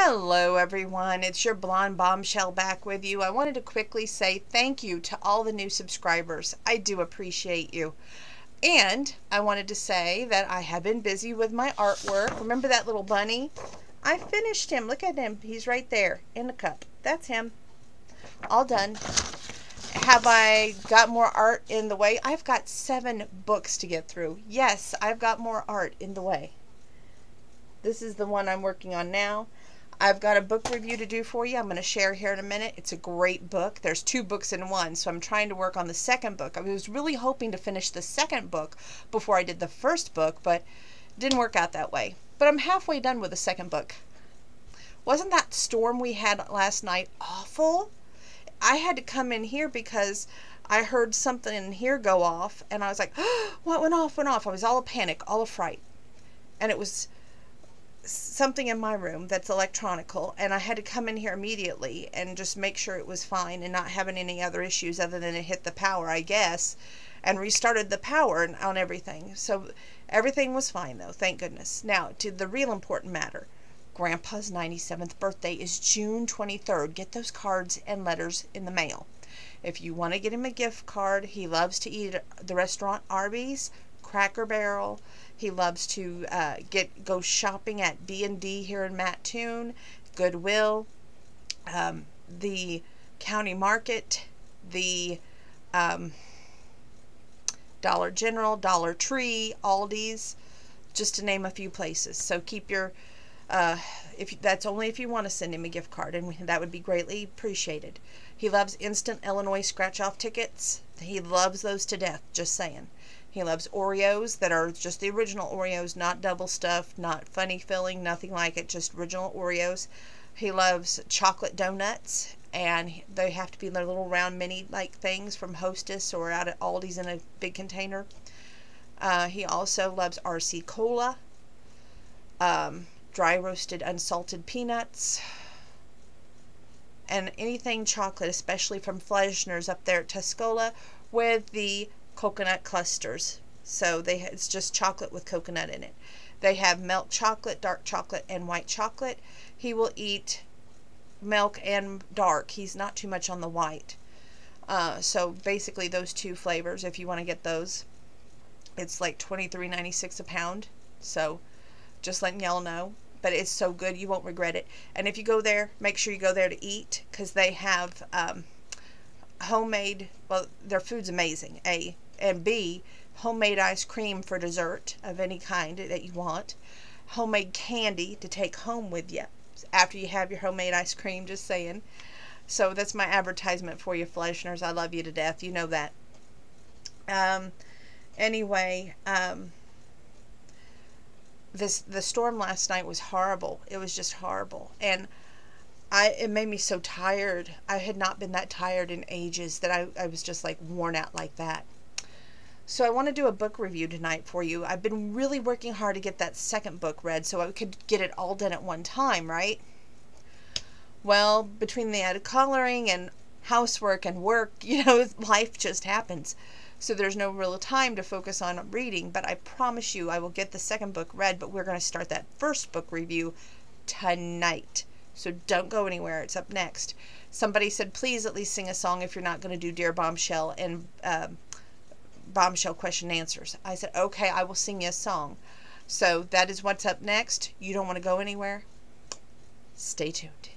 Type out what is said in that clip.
Hello, everyone. It's your blonde bombshell back with you. I wanted to quickly say thank you to all the new subscribers. I do appreciate you. And I wanted to say that I have been busy with my artwork. Remember that little bunny? I finished him. Look at him. He's right there in the cup. That's him. All done. Have I got more art in the way? I've got seven books to get through. Yes, I've got more art in the way. This is the one I'm working on now. I've got a book review to do for you. I'm going to share here in a minute. It's a great book. There's two books in one, so I'm trying to work on the second book. I was really hoping to finish the second book before I did the first book, but didn't work out that way. But I'm halfway done with the second book. Wasn't that storm we had last night awful? I had to come in here because I heard something in here go off, and I was like, oh, what went off, went off. I was all a panic, all a fright. And it was something in my room that's electronical and I had to come in here immediately and just make sure it was fine and not having any other issues other than it hit the power, I guess, and restarted the power on everything. So everything was fine though, thank goodness. Now, to the real important matter. Grandpa's 97th birthday is June 23rd. Get those cards and letters in the mail. If you want to get him a gift card, he loves to eat at the restaurant Arby's, Cracker Barrel, he loves to uh, get go shopping at B&D here in Mattoon, Goodwill, um, the county market, the um, Dollar General, Dollar Tree, Aldi's, just to name a few places. So keep your uh, if that's only if you want to send him a gift card, and that would be greatly appreciated. He loves instant Illinois scratch off tickets. He loves those to death. Just saying. He loves Oreos that are just the original Oreos, not double stuffed, not funny filling, nothing like it, just original Oreos. He loves chocolate donuts, and they have to be their little round mini like things from Hostess or out at Aldi's in a big container. Uh, he also loves RC Cola, um, dry roasted unsalted peanuts, and anything chocolate, especially from Fleischner's up there at Tuscola, with the coconut clusters. So they it's just chocolate with coconut in it. They have milk chocolate, dark chocolate, and white chocolate. He will eat milk and dark. He's not too much on the white. Uh, so basically those two flavors, if you want to get those, it's like $23.96 a pound. So just letting y'all know. But it's so good, you won't regret it. And if you go there, make sure you go there to eat because they have um, homemade, well, their food's amazing. A, and B, homemade ice cream for dessert of any kind that you want, homemade candy to take home with you after you have your homemade ice cream, just saying. So that's my advertisement for you, Fleischners. I love you to death. You know that. Um, anyway, um, this the storm last night was horrible. It was just horrible, and I it made me so tired. I had not been that tired in ages that I, I was just like worn out like that. So I want to do a book review tonight for you. I've been really working hard to get that second book read so I could get it all done at one time, right? Well, between the added coloring and housework and work, you know, life just happens. So there's no real time to focus on reading, but I promise you I will get the second book read, but we're going to start that first book review tonight. So don't go anywhere. It's up next. Somebody said, please at least sing a song if you're not going to do Dear Bombshell and uh, bombshell question answers. I said, okay, I will sing you a song. So that is what's up next. You don't want to go anywhere. Stay tuned.